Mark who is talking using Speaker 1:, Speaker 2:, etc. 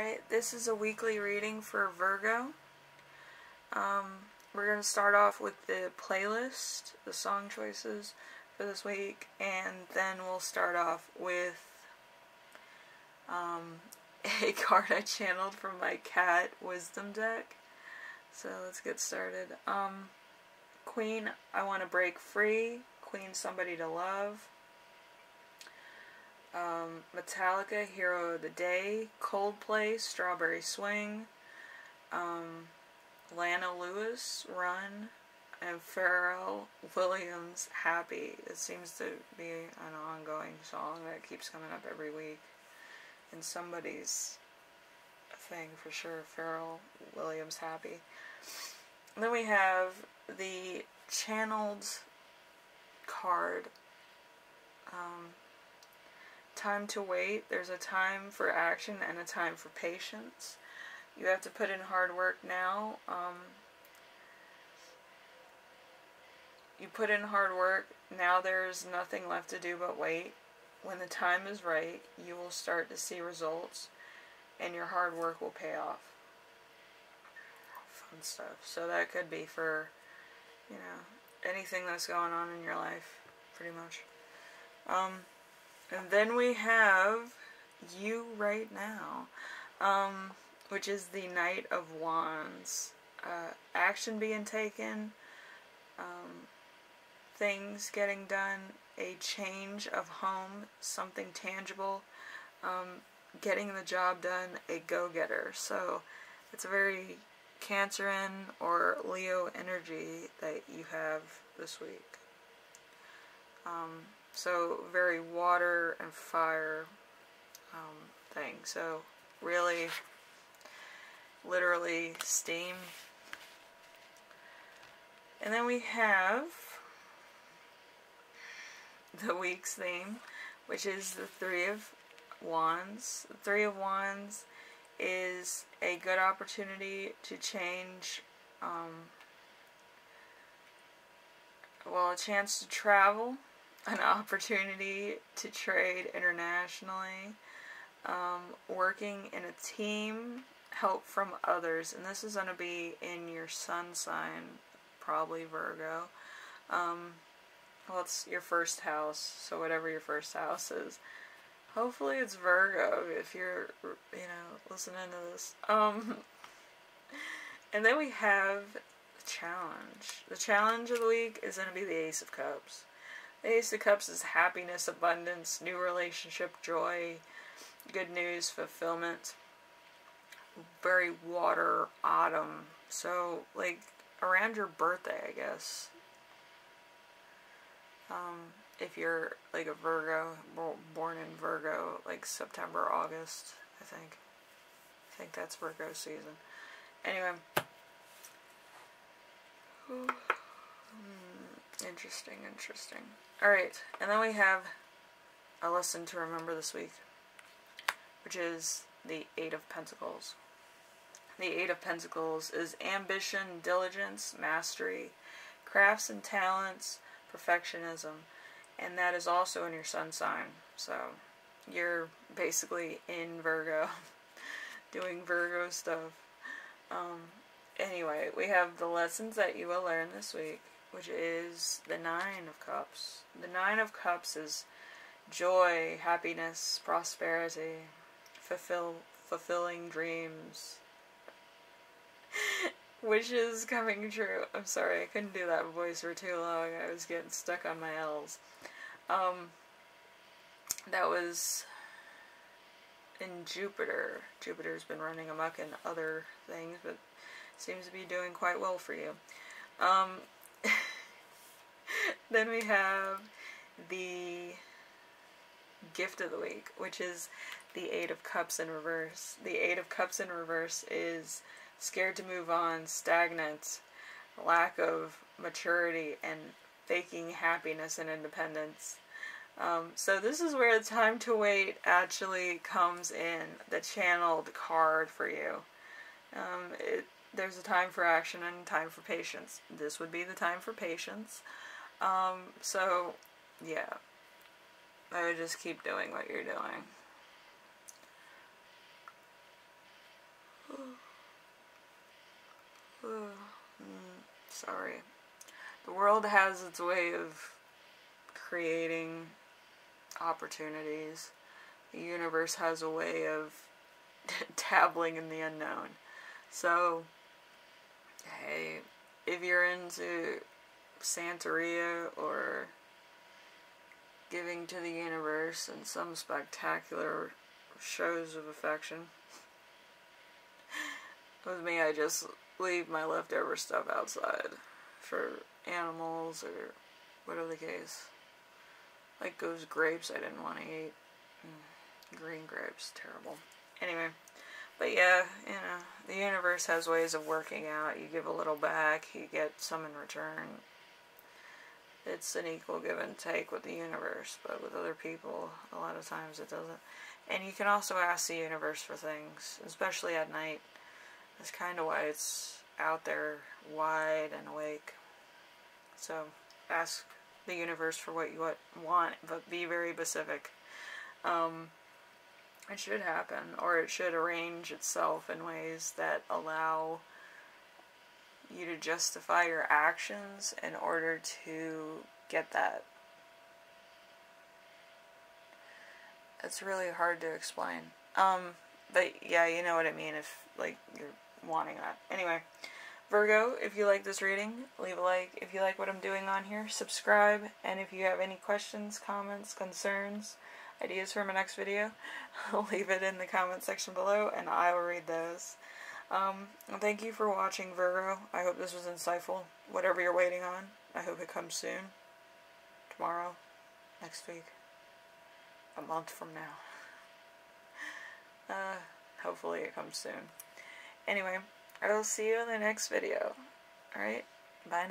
Speaker 1: Alright, this is a weekly reading for Virgo. Um, we're going to start off with the playlist, the song choices for this week, and then we'll start off with um, a card I channeled from my cat wisdom deck. So let's get started. Um, Queen, I want to break free. Queen, somebody to love. Um, Metallica, Hero of the Day. Coldplay, Strawberry Swing. Um, Leona Lewis, Run. And Pharrell Williams, Happy. It seems to be an ongoing song that keeps coming up every week in somebody's thing for sure. Pharrell Williams, Happy. Then we have the channeled card. Um, time to wait. There's a time for action and a time for patience. You have to put in hard work now. Um, you put in hard work. Now there's nothing left to do but wait. When the time is right, you will start to see results and your hard work will pay off. Fun stuff. So that could be for, you know, anything that's going on in your life, pretty much. Um, and then we have you right now, um, which is the Knight of Wands. Uh, action being taken, um, things getting done, a change of home, something tangible, um, getting the job done, a go-getter. So it's a very Cancerian or Leo energy that you have this week. Um, so very water and fire um, thing. So really, literally steam. And then we have the week's theme, which is the Three of Wands. The Three of Wands is a good opportunity to change, um, well, a chance to travel, an opportunity to trade internationally, um, working in a team, help from others, and this is going to be in your sun sign, probably Virgo. Um, well, it's your first house, so whatever your first house is. Hopefully it's Virgo if you're, you know, listening to this. Um, and then we have the challenge. The challenge of the week is going to be the Ace of Cups. The Ace of Cups is happiness, abundance, new relationship, joy, good news, fulfillment. Very water, autumn. So, like, around your birthday, I guess. Um, if you're like a Virgo, born in Virgo, like September, August, I think. I think that's Virgo season. Anyway. Hmm, interesting, interesting. Alright, and then we have a lesson to remember this week, which is the Eight of Pentacles. The Eight of Pentacles is ambition, diligence, mastery, crafts and talents, perfectionism and that is also in your sun sign. So you're basically in Virgo, doing Virgo stuff. Um, anyway, we have the lessons that you will learn this week, which is the Nine of Cups. The Nine of Cups is joy, happiness, prosperity, fulfill fulfilling dreams. Wishes coming true. I'm sorry, I couldn't do that voice for too long. I was getting stuck on my L's. Um, that was in Jupiter. Jupiter's been running amok in other things, but seems to be doing quite well for you. Um, then we have the gift of the week, which is the Eight of Cups in reverse. The Eight of Cups in reverse is scared to move on, stagnant, lack of maturity, and faking happiness and independence. Um, so this is where the time to wait actually comes in, the channeled card for you. Um, it, there's a time for action and a time for patience. This would be the time for patience. Um, so, yeah. I would just keep doing what you're doing. Hmm, sorry. The world has its way of creating opportunities. The universe has a way of dabbling in the unknown. So, hey, if you're into Santeria or giving to the universe and some spectacular shows of affection, with me, I just leave my leftover stuff outside for animals or whatever the case. Like those grapes I didn't want to eat. Mm, green grapes, terrible. Anyway, but yeah, you know, the universe has ways of working out. You give a little back, you get some in return. It's an equal give and take with the universe, but with other people, a lot of times it doesn't. And you can also ask the universe for things, especially at night. That's kind of why it's out there wide and awake. So ask the universe for what you want, but be very specific. Um, it should happen, or it should arrange itself in ways that allow you to justify your actions in order to get that. It's really hard to explain. Um, but yeah, you know what I mean if like you're wanting that. Anyway, Virgo, if you like this reading, leave a like. If you like what I'm doing on here, subscribe. And if you have any questions, comments, concerns, ideas for my next video, leave it in the comment section below and I will read those. Um, thank you for watching, Virgo. I hope this was insightful. Whatever you're waiting on, I hope it comes soon. Tomorrow, next week, a month from now. Uh, hopefully it comes soon. Anyway, I will see you in the next video. Alright, bye now.